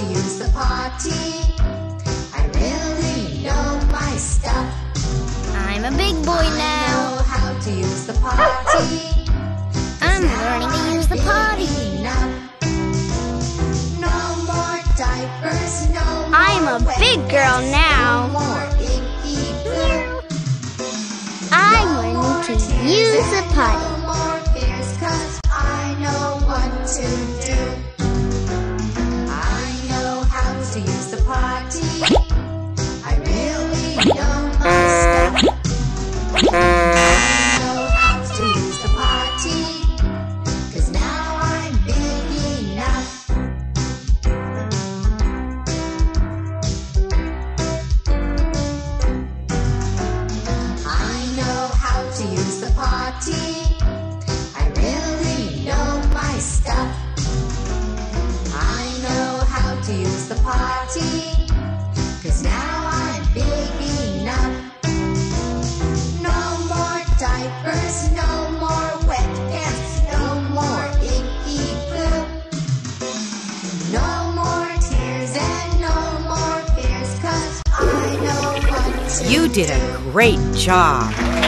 to use the potty. I really know my stuff. I'm a big boy I now. know how to use the potty. I'm learning to use the potty. No more diapers, no more I'm a big girl now. No more icky poo. I'm learning to use the potty. No more fears, 'cause I know what to do. I really know my stuff. I know how to use the. Cause now I'm big enough. No more diapers, no more wet pants, no more icky poo. No more tears and no more fears, cause I know what to You did a great job.